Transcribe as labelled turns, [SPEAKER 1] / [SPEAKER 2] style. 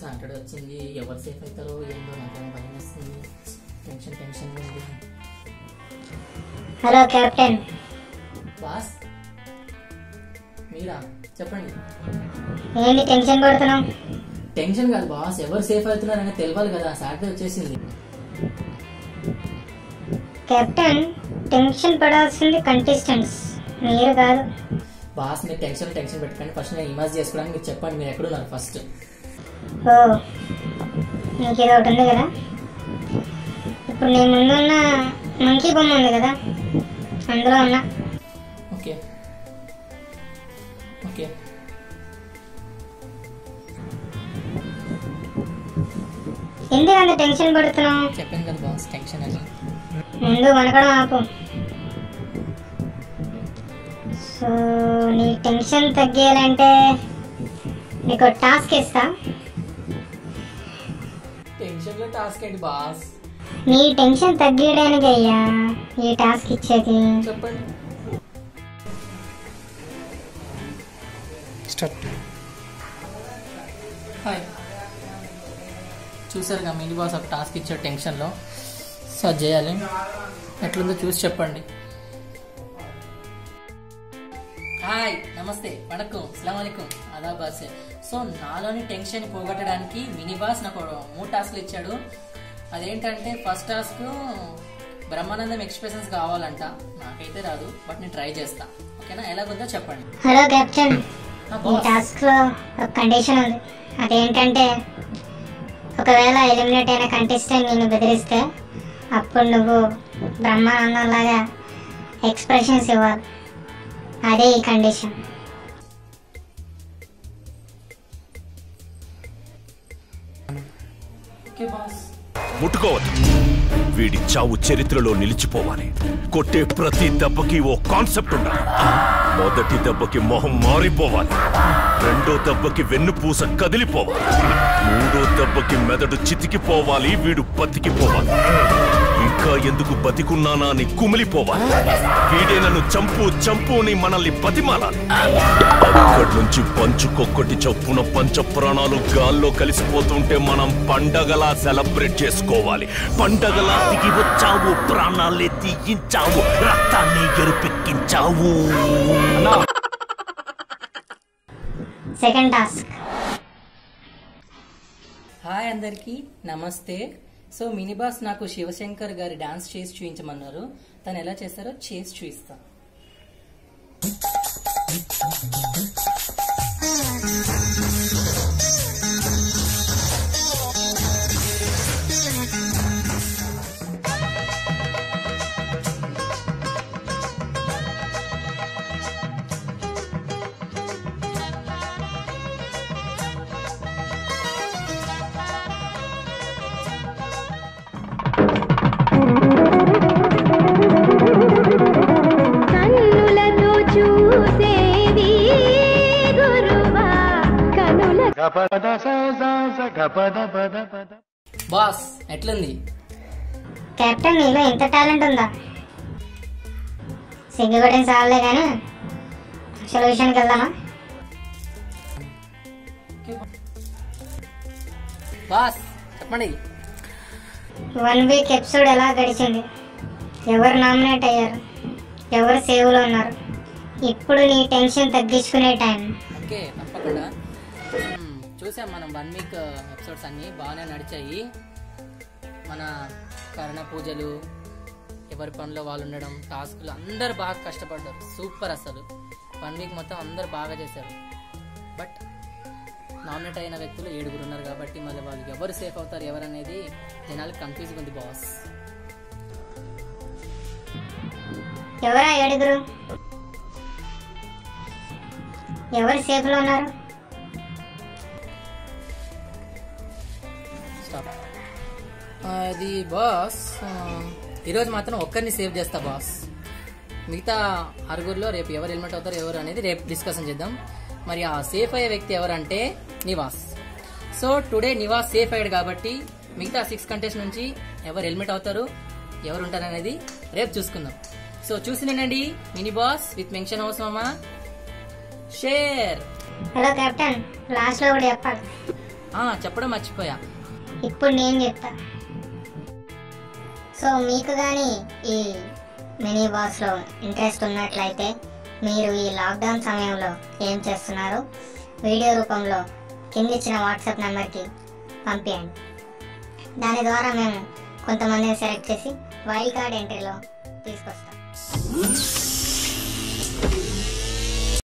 [SPEAKER 1] Saturday వచ్చింది ఎవరు safe అవుతారో ఏందో నాకేమో భయం వేస్తుంది. టెన్షన్ టెన్షన్ ఉంది.
[SPEAKER 2] హలో కెప్టెన్
[SPEAKER 1] బాస్ మీరా? చెప్పండి.
[SPEAKER 2] ఏంటి టెన్షన్ పడుతున్నావు
[SPEAKER 1] టెన్షన్ కాదు బాస్ ఎవరు సేఫ్ అవుతున్నారని తెలియాలి కదా సాటర్డే వచ్చేసింది.
[SPEAKER 2] కెప్టెన్ టెన్షన్ పడాల్సింది కంటెస్టెంట్స్ మీరు కాదు.
[SPEAKER 1] బాస్ మీరు టెన్షన్ టెన్షన్ పెట్టుకోండి. ఫస్ట్ నేను ఇమాజ్ చేసుకోవడానికి మీరు చెప్పండి మీరు ఎక్కడున్నారు ఫస్ట్
[SPEAKER 2] ఓ నీకు ఇది ఒకటి ఉంది కదా? ఇప్పుడు నీ ముందున్న మంకీ బొమ్మ ఉంది కదా? అందులో ఉన్నా.
[SPEAKER 1] ఓకే. ఓకే.
[SPEAKER 2] ఎందుకు అంత టెన్షన్ పడుతున్నావు?
[SPEAKER 1] చెప్పాను కదా బాస్ టెన్షన్ అని
[SPEAKER 2] ముందు వనకడం ఆపు. సో నీ టెన్షన్ తగ్గేయాలంటే నీకు టాస్క్ ఇస్తా.
[SPEAKER 1] టెన్షన్లో టాస్క్ ఏంటి బాస్?
[SPEAKER 2] నీ టెన్షన్ తగ్గేయడానికి అయ్యా ఈ టాస్క్ ఇచ్చేది?
[SPEAKER 1] చెప్పండి. స్టార్ట్. హాయ్. చూసారుగా మినీ బాస్ ఒక టాస్క్ ఇచ్చాడు టెన్షన్లో. సో అది చేయాలి. ఎట్లుందో చూసి చెప్పండి. హాయ్ నమస్తే వణకం అస్సలం అదా బాస్ సో నాలోని టెన్షన్ పోగొట్టడానికి మినీ బాస్ నాకు మూడు టాస్క్లు ఇచ్చాడు. అదేంటంటే ఫస్ట్ టాస్క్ బ్రహ్మానందం ఎక్స్ప్రెషన్స్ కావాలంట. నాకైతే రాదు బట్ నేను ట్రై చేస్తా. ఓకేనా? ఎలాగుందో చెప్పండి.
[SPEAKER 2] Hello captain. ఈ టాస్క్లో ఒక కండిషన్ ఉంది. అదేంటంటే ఒకవేళ ఎలిమినేట్ అయిన కంటెస్టెంట్ నేను బెదిరిస్తే అప్పుడు నువ్వు బ్రహ్మానందం లాగా ఎక్స్ప్రెషన్స్ ఇవ్వాలి. అదే ఈ కండిషన్.
[SPEAKER 3] ముట్టుకోవద్దు. వీడి చావు చరిత్రలో నిలిచిపోవాలి. కొట్టే ప్రతి దెబ్బకి ఓ కాన్సెప్ట్ ఉండాలి. మొదటి దెబ్బకి మొహం మారిపోవాలి. రెండో దెబ్బకి వెన్నుపూస కదిలిపోవాలి. మూడో దెబ్బకి మెదడు చితికిపోవాలి వీడు బతికిపోవాలి. ఇంకా ఎందుకు బతికున్నానా అని కుమిలిపోవాలి. వీడే నన్ను చంపు చంపు అని మనల్ని బతిమాలాలి. అక్కడి నుంచి పంచుకొక్కటి చొప్పున పంచ ప్రాణాలు గాల్లో కలిసిపోతుంటే మనం పండగలా సెలబ్రేట్ చేసుకోవాలి. పండగలా దిగి వచ్చావు ప్రాణాలే తీయించావు రక్తాన్ని ఎరుపెక్కించావు.
[SPEAKER 2] సెకండ్ టాస్క్
[SPEAKER 1] హాయ్ అందరికీ. నమస్తే. సో మినీ బాస్ నాకు శివశంకర్ గారి డాన్స్ చేసి చూపించమన్నారు తను ఎలా చేస్తారో చేసి
[SPEAKER 4] చూపిస్తాను
[SPEAKER 1] బాస్ ఎట్లుంది?
[SPEAKER 2] కెప్టెన్ నీలో ఇంత టాలెంట్ ఉందా? సిగ్గుపడిన చాలే కానీ అసలు విషయానికి వెళ్దామా?
[SPEAKER 1] బాస్ చెప్పండి.
[SPEAKER 2] వన్ వీక్ ఎపిసోడ్ ఎలా గడిచింది? ఎవరు నామినేట్ అయ్యారు? ఎవరు సేవ్లో ఉన్నారు? ఇప్పుడు నీ టెన్షన్ తగ్గించుకునే టైం
[SPEAKER 1] ఓకే తప్పకుండా. చూసాం మనం వన్ వీక్ ఎపిసోడ్స్ అన్ని బాగానే నడిచాయి. మన కరణ పూజలు ఎవరి పనిలో వాళ్ళు ఉండడం టాస్కులు అందరు బాగా కష్టపడ్డారు. సూపర్ అసలు. వన్ వీక్ మొత్తం అందరు బాగా చేశారు. బట్ నామినేట్ అయిన వ్యక్తులు ఏడుగురు ఉన్నారు కాబట్టి మళ్ళీ వాళ్ళు ఎవరు సేఫ్ అవుతారు ఎవరనేది అనేది జనాలకు కన్ఫ్యూజ్గా ఉంది బాస్
[SPEAKER 2] ఎవరా ఏడుగురు? ఎవరు సేఫ్లో ఉన్నారు?
[SPEAKER 1] అది బాస్ ఈరోజు మాత్రం ఒక్కరిని సేవ్ చేస్తా బాస్. మిగతా ఆరుగురిలో రేపు ఎవరు హెల్మెట్ అవుతారు ఎవరు అనేది రేపు డిస్కషన్ చేద్దాం. మరి ఆ సేఫ్ అయ్యే వ్యక్తి ఎవరంటే Nivas. So today Nivas safe అయ్యాడు కాబట్టి మిగతా సిక్స్ కంటెస్ట్ నుంచి ఎవరు హెల్మెట్ అవుతారు ఎవరు ఉంటారు అనేది రేపు చూసుకుందాం. సో చూసినండి మినీ బాస్ విత్ మెన్షన్ అవసరమా షేర్.
[SPEAKER 2] హలో కెప్టెన్ లాస్ట్లో కూడా చెప్పాలి.
[SPEAKER 1] ఆ, చెప్పడం మర్చిపోయా.
[SPEAKER 2] ఇప్పుడు నేను చెప్తా. సో మీకు కానీ ఈ మినీ బాస్లో ఇంట్రెస్ట్ ఉన్నట్లయితే మీరు ఈ లాక్డౌన్ సమయంలో ఏం చేస్తున్నారు? వీడియో రూపంలో కిందిచ్చిన వాట్సాప్ నెంబర్కి పంపించండి దాని ద్వారా మేము కొంతమందిని సెలెక్ట్ చేసి వైల్డ్ కార్డ్ ఎంట్రీలో తీసుకొస్తాం.